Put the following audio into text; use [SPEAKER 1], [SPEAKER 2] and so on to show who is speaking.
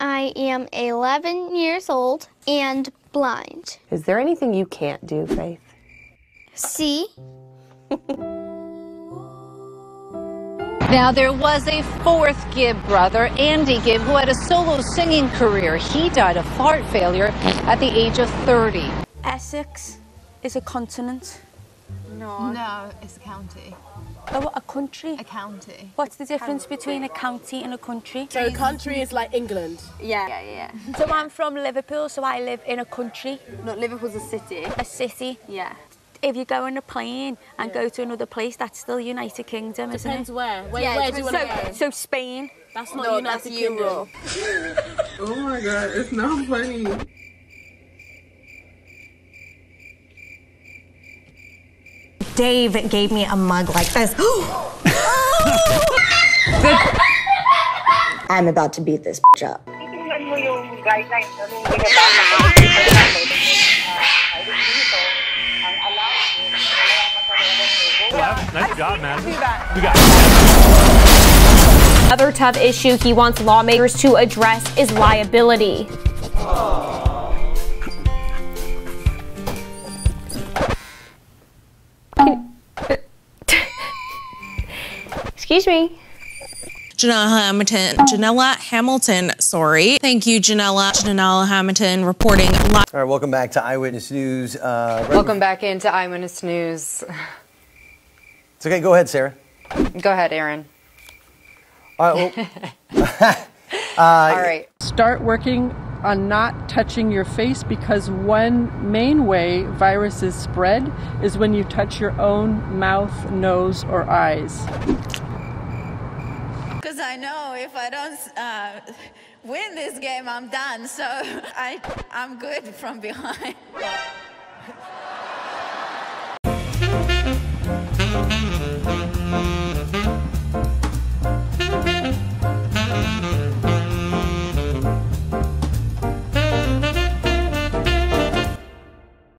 [SPEAKER 1] I am 11 years old and blind.
[SPEAKER 2] Is there anything you can't do, Faith?
[SPEAKER 1] See?
[SPEAKER 3] Now, there was a fourth Gibb brother, Andy Gibb, who had a solo singing career. He died of heart failure at the age of 30.
[SPEAKER 4] Essex is a continent.
[SPEAKER 5] No, No, it's a county.
[SPEAKER 4] Oh, a country.
[SPEAKER 5] A county.
[SPEAKER 4] What's the difference between a county and a country?
[SPEAKER 6] So a country is like England.
[SPEAKER 5] Yeah, yeah, yeah.
[SPEAKER 4] So I'm from Liverpool, so I live in a country,
[SPEAKER 5] No, Liverpool's a city.
[SPEAKER 4] a city.
[SPEAKER 5] Yeah.
[SPEAKER 4] If you go on a plane and go to another place, that's still United Kingdom, isn't
[SPEAKER 6] Depends
[SPEAKER 4] it?
[SPEAKER 6] where. Where,
[SPEAKER 5] Yeah,
[SPEAKER 6] where do you want to
[SPEAKER 4] So,
[SPEAKER 6] go?
[SPEAKER 4] so Spain.
[SPEAKER 6] That's not
[SPEAKER 5] No,
[SPEAKER 6] United
[SPEAKER 5] that's
[SPEAKER 6] Kingdom.
[SPEAKER 5] Euro.
[SPEAKER 7] Oh my god, it's not funny.
[SPEAKER 8] Dave gave me a mug like this. Oh! I'm about to beat this bitch up.
[SPEAKER 9] Tingnan mo yung guidelines na nung binabasa dito. Ang allowance mo, wala ka sa relevant
[SPEAKER 10] Nice job, man. You got it.
[SPEAKER 11] Another tough issue he wants lawmakers to address is liability. Excuse me.
[SPEAKER 12] Janella Hamilton. Janella Hamilton, sorry. Thank you, Janella. Janella Hamilton reporting live.
[SPEAKER 13] All right, welcome back to Eyewitness News. Uh, right
[SPEAKER 2] Welcome back into Eyewitness News.
[SPEAKER 13] It's okay. Go ahead, Sarah.
[SPEAKER 2] Go ahead, Aaron.
[SPEAKER 13] All right. Well,
[SPEAKER 2] All right.
[SPEAKER 14] Start working on not touching your face because one main way viruses spread is when you touch your own mouth, nose, or eyes
[SPEAKER 5] because I know if I don't uh, win this game, I'm done. So I, I'm good from behind.